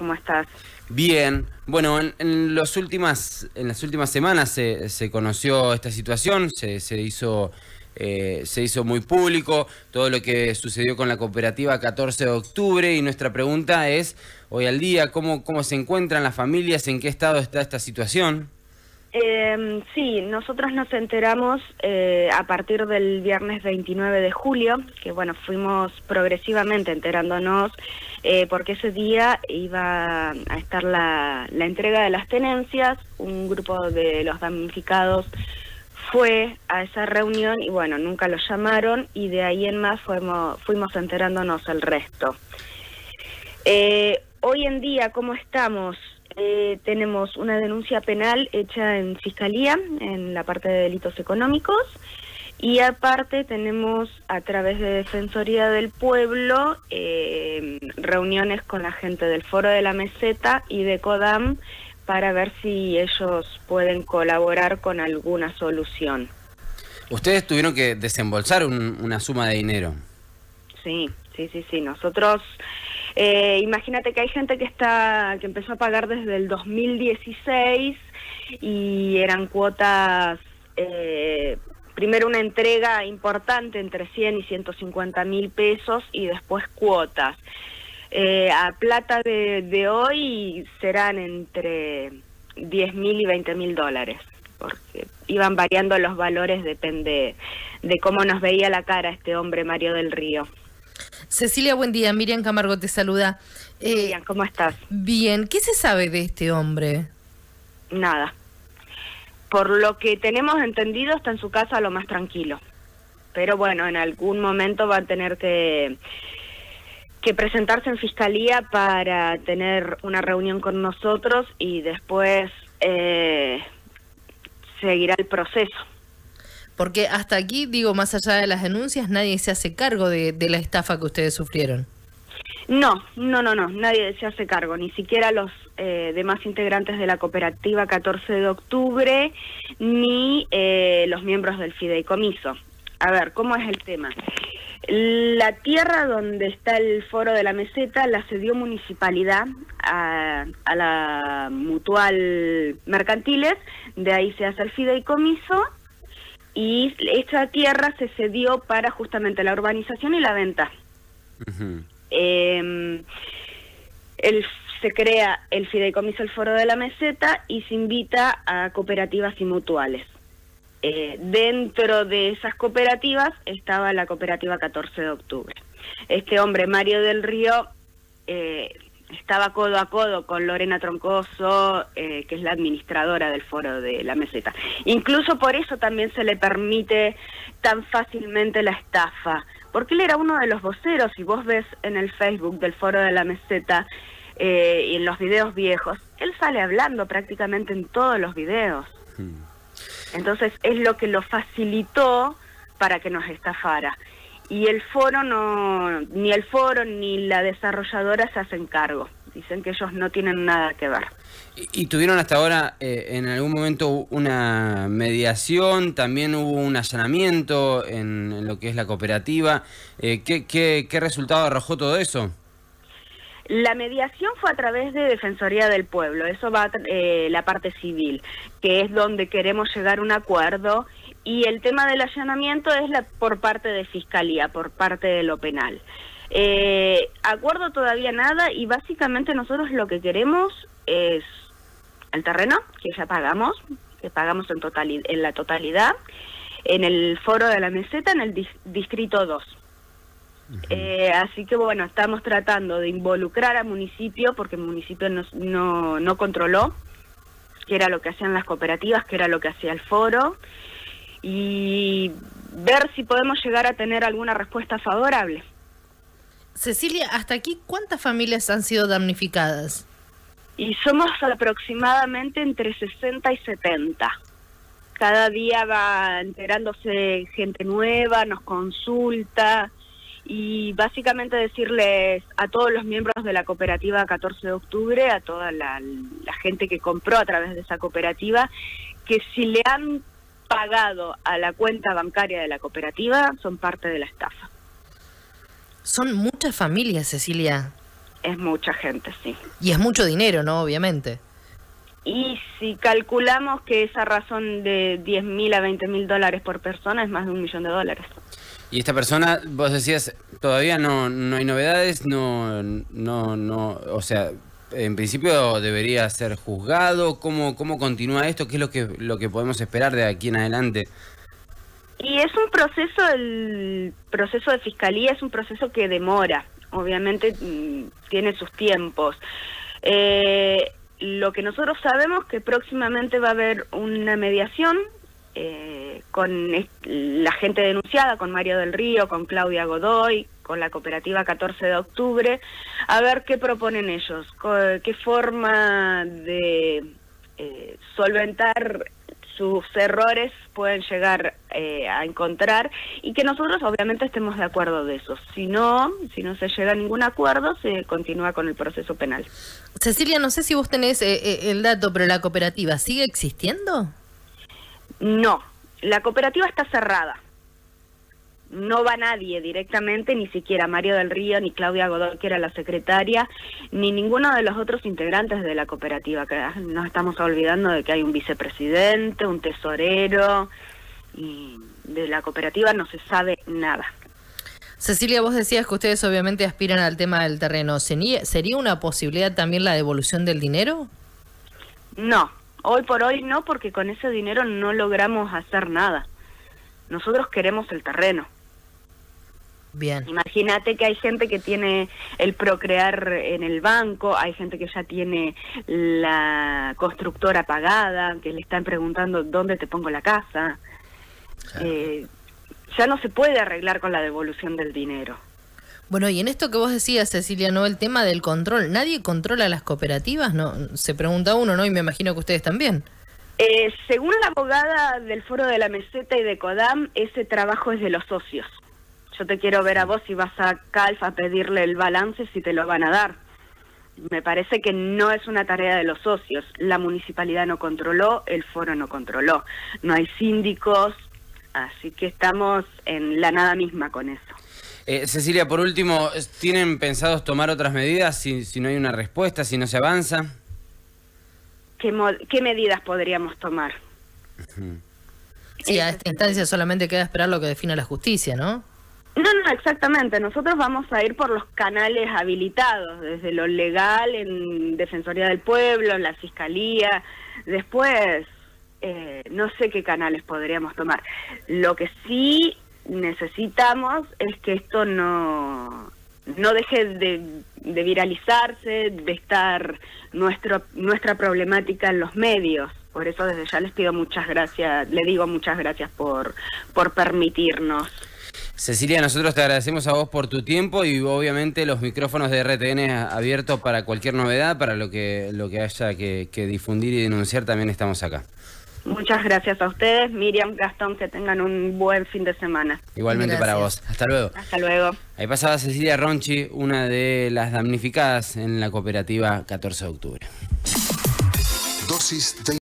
¿cómo estás? Bien, bueno, en, los últimas, en las últimas semanas se, se conoció esta situación, se, se hizo eh, se hizo muy público todo lo que sucedió con la cooperativa 14 de octubre y nuestra pregunta es, hoy al día, ¿cómo, cómo se encuentran las familias? ¿En qué estado está esta situación? Eh, sí, nosotros nos enteramos eh, a partir del viernes 29 de julio, que bueno, fuimos progresivamente enterándonos, eh, porque ese día iba a estar la, la entrega de las tenencias, un grupo de los damnificados fue a esa reunión y bueno, nunca lo llamaron y de ahí en más fuimos, fuimos enterándonos el resto. Eh, hoy en día, ¿cómo estamos? Eh, tenemos una denuncia penal hecha en Fiscalía, en la parte de delitos económicos, y aparte tenemos a través de Defensoría del Pueblo eh, reuniones con la gente del Foro de la Meseta y de CODAM para ver si ellos pueden colaborar con alguna solución. Ustedes tuvieron que desembolsar una suma de dinero. Sí, sí, sí, sí. Nosotros, eh, imagínate que hay gente que está, que empezó a pagar desde el 2016 y eran cuotas, eh, primero una entrega importante entre 100 y 150 mil pesos y después cuotas. Eh, a plata de, de, hoy serán entre 10 mil y 20 mil dólares, porque iban variando los valores, depende de cómo nos veía la cara este hombre, Mario del Río. Cecilia, buen día. Miriam Camargo te saluda. Eh, Miriam, ¿cómo estás? Bien. ¿Qué se sabe de este hombre? Nada. Por lo que tenemos entendido, está en su casa lo más tranquilo. Pero bueno, en algún momento va a tener que que presentarse en fiscalía para tener una reunión con nosotros y después eh, seguirá el proceso. Porque hasta aquí, digo, más allá de las denuncias, nadie se hace cargo de, la estafa que ustedes sufrieron. No, no, no, no, nadie se hace cargo, ni siquiera los eh, demás integrantes de la cooperativa 14 de octubre, ni eh, los miembros del fideicomiso. A ver, ¿cómo es el tema? La tierra donde está el foro de la meseta la cedió municipalidad a, la mutual mercantiles, de ahí se hace el fideicomiso y esta tierra se cedió para justamente la urbanización y la venta. Em, se crea el fideicomiso el foro de la meseta y se invita a cooperativas y mutuales. Eh, dentro de esas cooperativas estaba la cooperativa 14 de octubre. Este hombre, Mario del Río, eh, estaba codo a codo con Lorena Troncoso, eh, que es la administradora del foro de la meseta. Incluso por eso también se le permite tan fácilmente la estafa, porque él era uno de los voceros, y vos ves en el Facebook del foro de la meseta y en los videos viejos, él sale hablando prácticamente en todos los videos. Hmm. Entonces es lo que lo facilitó para que nos estafara. Y el foro no, ni el foro ni la desarrolladora se hacen cargo. Dicen que ellos no tienen nada que ver. ¿Y, tuvieron hasta ahora eh, en algún momento una mediación? ¿También hubo un allanamiento en, lo que es la cooperativa? Eh, ¿qué, qué, qué resultado arrojó todo eso? La mediación fue a través de Defensoría del Pueblo, eso va eh, la parte civil, que es donde queremos llegar a un acuerdo, y el tema del allanamiento es la, por parte de Fiscalía, por parte de lo penal. Eh, acuerdo todavía nada y básicamente nosotros lo que queremos es el terreno, que ya pagamos, que pagamos en, en la totalidad, en el foro de la meseta, en el distrito 2 eh, así que bueno, estamos tratando de involucrar al municipio porque el municipio no, no, controló qué era lo que hacían las cooperativas, qué era lo que hacía el foro y ver si podemos llegar a tener alguna respuesta favorable. Cecilia, hasta aquí, ¿cuántas familias han sido damnificadas? Y somos aproximadamente entre 60 y 70. Cada día va enterándose gente nueva, nos consulta, y básicamente decirles a todos los miembros de la cooperativa 14 de octubre, a toda la, gente que compró a través de esa cooperativa, que si le han pagado a la cuenta bancaria de la cooperativa, son parte de la estafa. Son muchas familias, Cecilia. Es mucha gente, sí. Y es mucho dinero, ¿no? Obviamente. Y si calculamos que esa razón de 10 mil a 20 mil dólares por persona es más de un millón de dólares. Y esta persona, vos decías, todavía no, no hay novedades, no, no, no, o sea, en principio debería ser juzgado. ¿Cómo, cómo continúa esto? ¿Qué es lo que, lo que podemos esperar de aquí en adelante? Y es un proceso, el proceso de fiscalía es un proceso que demora, obviamente mm, tiene sus tiempos. Eh, lo que nosotros sabemos que próximamente va a haber una mediación eh, con la gente denunciada, con Mario del Río, con Claudia Godoy, con la cooperativa 14 de octubre, a ver qué proponen ellos, qué forma de eh, solventar sus errores pueden llegar eh, a encontrar y que nosotros obviamente estemos de acuerdo de eso. Si no, si no se llega a ningún acuerdo, se continúa con el proceso penal. Cecilia, no sé si vos tenés el dato, pero la cooperativa sigue existiendo? No, la cooperativa está cerrada. No va nadie directamente, ni siquiera Mario del Río, ni Claudia Godoy, que era la secretaria, ni ninguno de los otros integrantes de la cooperativa. Que nos estamos olvidando de que hay un vicepresidente, un tesorero, y de la cooperativa no se sabe nada. Cecilia, vos decías que ustedes obviamente aspiran al tema del terreno. ¿Sería una posibilidad también la devolución del dinero? No, Hoy por hoy no, porque con ese dinero no logramos hacer nada. Nosotros queremos el terreno. Bien. Imagínate que hay gente que tiene el procrear en el banco, hay gente que ya tiene la constructora pagada, que le están preguntando dónde te pongo la casa. Eh, ya no se puede arreglar con la devolución del dinero. Bueno, y en esto que vos decías, Cecilia, ¿no? El tema del control. ¿Nadie controla las cooperativas? No, se pregunta uno, ¿no? Y me imagino que ustedes también. Eh, según la abogada del Foro de la Meseta y de CODAM, ese trabajo es de los socios. Yo te quiero ver a vos si vas a CALF a pedirle el balance, si te lo van a dar. Me parece que no es una tarea de los socios. La municipalidad no controló, el foro no controló. No hay síndicos, así que estamos en la nada misma con eso. Eh, Cecilia, por último, ¿tienen pensados tomar otras medidas si, no hay una respuesta, si no se avanza? ¿Qué, qué medidas podríamos tomar? Sí, a esta instancia solamente queda esperar lo que defina la justicia, ¿no? No, no, exactamente. Nosotros vamos a ir por los canales habilitados, desde lo legal en Defensoría del Pueblo, en la Fiscalía. Después, eh, no sé qué canales podríamos tomar. Lo que sí necesitamos es que esto no, no deje de, viralizarse, de estar nuestro, nuestra problemática en los medios. Por eso desde ya les pido muchas gracias, le digo muchas gracias por, por permitirnos. Cecilia, nosotros te agradecemos a vos por tu tiempo y obviamente los micrófonos de RTN abiertos para cualquier novedad, para lo que, lo que haya que difundir y denunciar, también estamos acá. Muchas gracias a ustedes, Miriam, Gastón, que tengan un buen fin de semana. Igualmente para vos. Hasta luego. Hasta luego. Ahí pasaba Cecilia Ronchi, una de las damnificadas en la cooperativa 14 de octubre. Dosis de